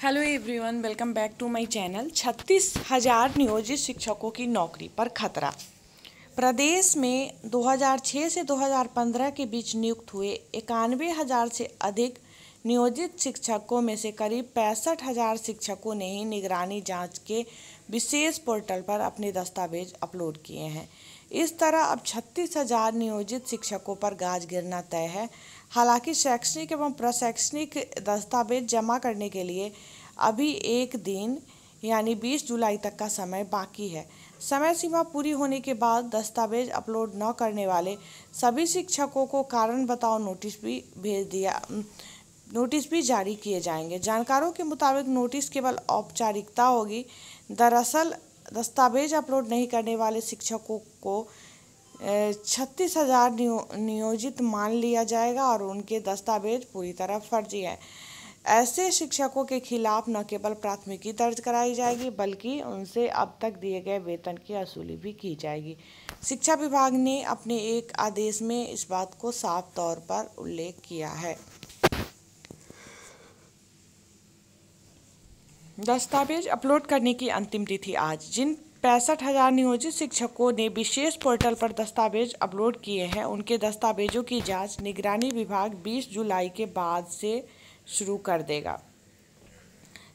Hello everyone welcome back to my channel छत्तीस हज़ार नियोजित शिक्षकों की नौकरी पर खतरा। प्रदेश में 2006 से 2015 के बीच नियुक्त हुए इक्यानवे हज़ार से अधिक नियोजित शिक्षकों में से करीब पैंसठ हज़ार शिक्षकों ने ही निगरानी जाँच के विशेष पोर्टल पर अपने दस्तावेज़ अपलोड किए हैं। इस तरह अब छत्तीस हज़ार नियोजित शिक्षकों पर गाज गिरना तय है। हालाँकि शैक्षणिक एवं प्रशैक्षणिक दस्तावेज़ जमा करने के लिए अभी एक दिन, यानी 20 जुलाई तक का समय बाकी है। समय सीमा पूरी होने के बाद दस्तावेज़ अपलोड न करने वाले सभी शिक्षकों को कारण बताओ नोटिस भी भेज दिया, नोटिस भी जारी किए जाएँगे। जानकारों के मुताबिक नोटिस केवल औपचारिकता होगी। दरअसल, दस्तावेज़ अपलोड नहीं करने वाले शिक्षकों को छत्तीस हज़ार नियो, नियोजित मान लिया जाएगा और उनके दस्तावेज़ पूरी तरह फर्जी है। ऐसे शिक्षकों के खिलाफ न केवल प्राथमिकी दर्ज कराई जाएगी बल्कि उनसे अब तक दिए गए वेतन की वसूली भी की जाएगी। शिक्षा विभाग ने अपने एक आदेश में इस बात को साफ़ तौर पर उल्लेख किया है। दस्तावेज़ अपलोड करने की अंतिम तिथि आज जिन पैंसठ हज़ार नियोजित शिक्षकों ने विशेष पोर्टल पर दस्तावेज़ अपलोड किए हैं। उनके दस्तावेजों की जाँच निगरानी विभाग 20 जुलाई के बाद से शुरू कर देगा।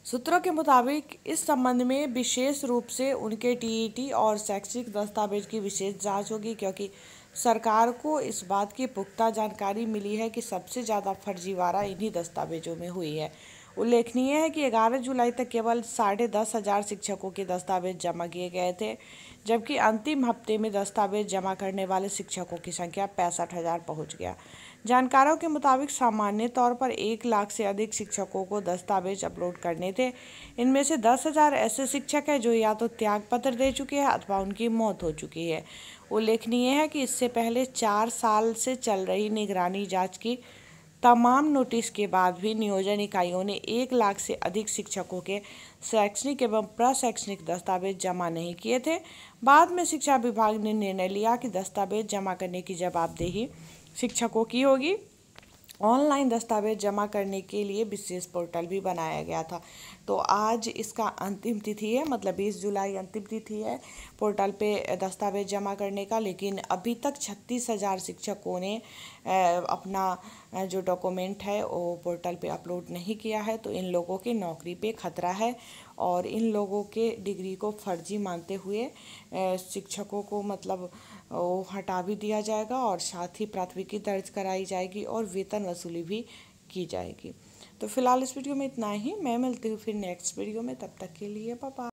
सूत्रों के मुताबिक, इस संबंध में विशेष रूप से उनके टीईटी और शैक्षिक दस्तावेज़ की विशेष जाँच होगी, क्योंकि सरकार को इस बात की पुख्ता जानकारी मिली है कि सबसे ज़्यादा फर्जीवाड़ा इन्हीं दस्तावेजों में हुई है। उल्लेखनीय है कि 11 जुलाई तक केवल साढ़े दस हज़ार शिक्षकों के दस्तावेज़ जमा किए गए थे, जबकि अंतिम हफ़्ते में दस्तावेज़ जमा करने वाले शिक्षकों की संख्या पैंसठ हज़ार पहुँच गया। जानकारों के मुताबिक, सामान्य तौर पर एक लाख से अधिक शिक्षकों को दस्तावेज़ अपलोड करने थे। इनमें से दस हज़ार ऐसे शिक्षक हैं जो या तो त्याग पत्र दे चुके हैं अथवा उनकी मौत हो चुकी है। उल्लेखनीय है कि इससे पहले चार साल से चल रही निगरानी जाँच की तमाम नोटिस के बाद भी नियोजन इकाइयों ने एक लाख से अधिक शिक्षकों के शैक्षणिक एवं प्रशैक्षणिक दस्तावेज़ जमा नहीं किए थे। बाद में शिक्षा विभाग ने निर्णय लिया कि दस्तावेज़ जमा करने की जवाबदेही शिक्षकों की होगी। ऑनलाइन दस्तावेज़ जमा करने के लिए विशेष पोर्टल भी बनाया गया था। तो आज इसका अंतिम तिथि है मतलब 20 जुलाई अंतिम तिथि है पोर्टल पे दस्तावेज़ जमा करने का। लेकिन अभी तक छत्तीस हज़ार शिक्षकों ने अपना जो डॉक्यूमेंट है, वो पोर्टल पे अपलोड नहीं किया है। तो इन लोगों की नौकरी पे खतरा है और इन लोगों के डिग्री को फर्जी मानते हुए शिक्षकों को मतलब वो हटा भी दिया जाएगा और साथ ही प्राथमिकी दर्ज कराई जाएगी और वेतन वसूली भी की जाएगी। तो फ़िलहाल इस वीडियो में इतना ही। मैं मिलती हूँ फिर नेक्स्ट वीडियो में। तब तक के लिए, पापा।